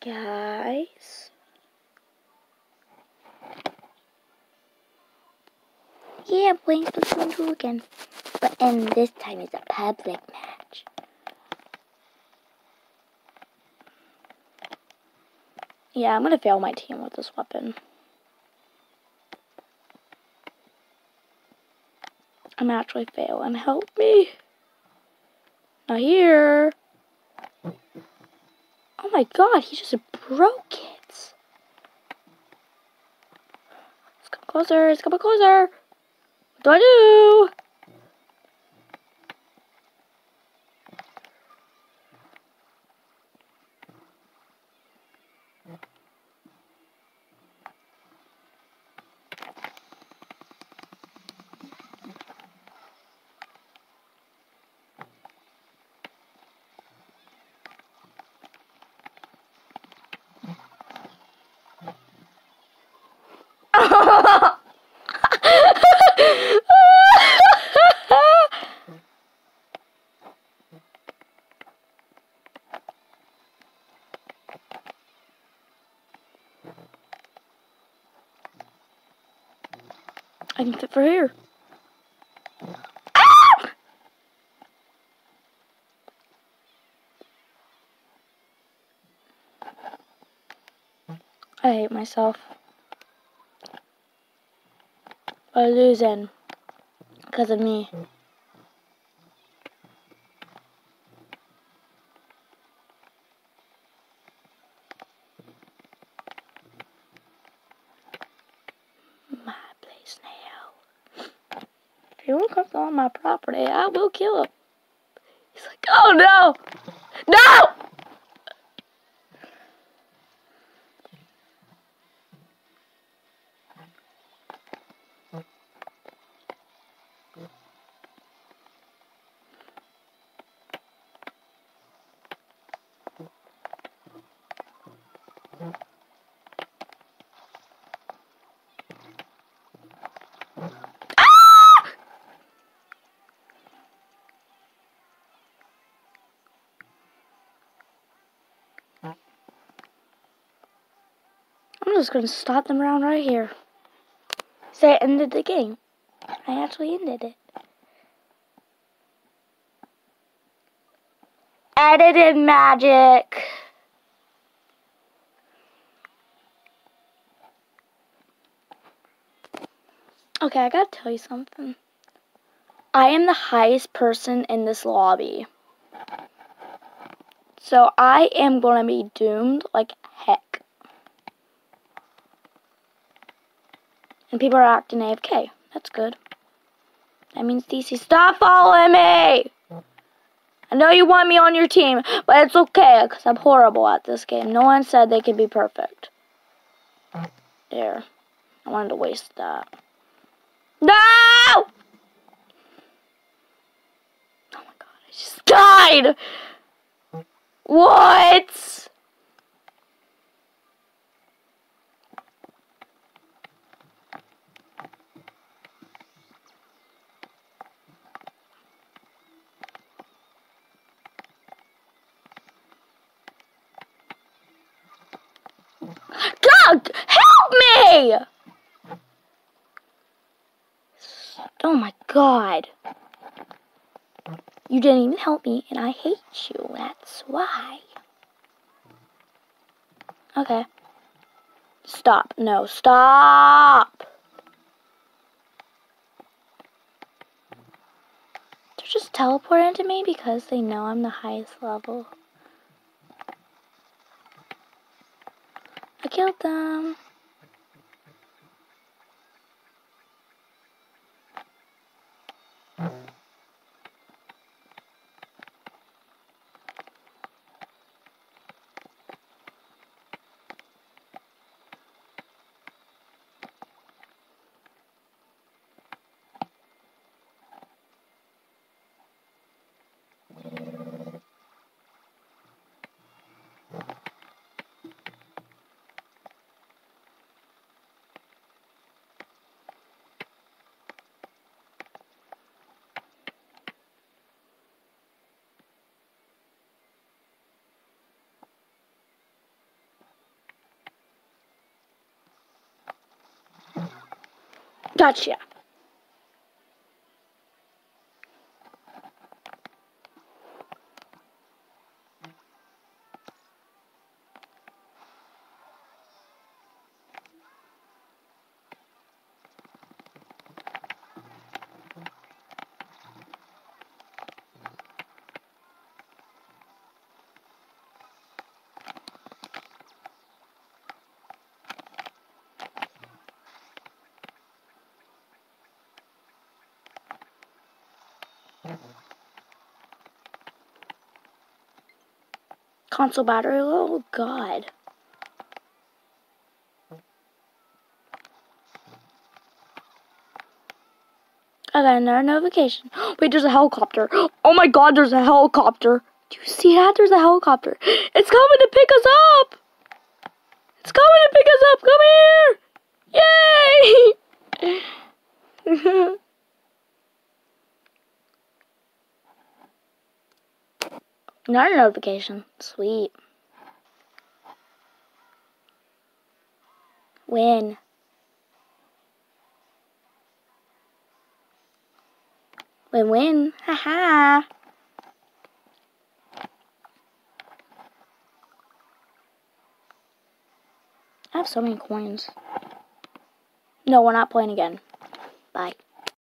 guys. Yeah, playing Splatoon 2 again. But and this time it's a public match. Yeah, I'm gonna fail my team with this weapon. I'm actually failing. Help me. Not here. Oh my god, he just broke it. Let's come closer. Let's come closer. What do I do? I can fit for here. Ah! I hate myself. I'm losing because of me. If he won't come on my property, I will kill him. He's like, oh no! No! I'm gonna stop them around right here. Say I ended the game. I actually ended it. Edited magic. Okay, I gotta tell you something. I am the highest person in this lobby. So I am gonna be doomed like heck. And people are acting AFK. That's good. That means DC, stop following me! I know you want me on your team, but it's okay, because I'm horrible at this game. No one said they could be perfect. There. I wanted to waste that. No! Oh my god, I just died! What? God, Oh my god. You didn't even help me, and I hate you. That's why. Okay. Stop. No, stop! They're just teleporting to me because they know I'm the highest level. I killed them. Gotcha. Console battery. Oh, God. I got another notification. Wait, there's a helicopter. Oh my god, there's a helicopter. Do you see that? There's a helicopter. It's coming to pick us up. It's coming to pick us up. Come here. Yay! Another notification. Sweet. Win. Win win. Haha. I have so many coins. No, we're not playing again. Bye.